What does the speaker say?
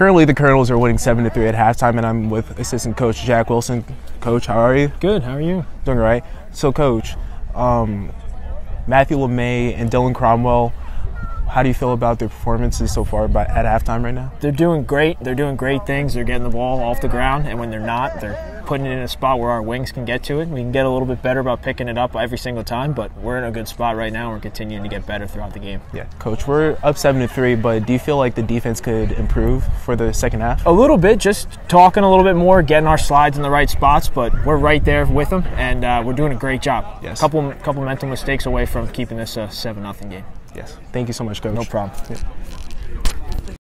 Currently, the Colonels are winning seven to three at halftime, and I'm with assistant coach Jack Wilson. Coach, how are you? Good. How are you? Doing all right. So, coach, um, Matthew LeMay and Dylan Cromwell. How do you feel about their performances so far by, at halftime right now? They're doing great. They're doing great things. They're getting the ball off the ground, and when they're not, they're putting it in a spot where our wings can get to it. We can get a little bit better about picking it up every single time, but we're in a good spot right now. We're continuing to get better throughout the game. Yeah, coach, we're up seven to three, but do you feel like the defense could improve for the second half? A little bit, just talking a little bit more, getting our slides in the right spots, but we're right there with them, and uh, we're doing a great job. Yes. Couple couple mental mistakes away from keeping this a seven nothing game. Yes. Thank you so much, coach. No problem. Yeah.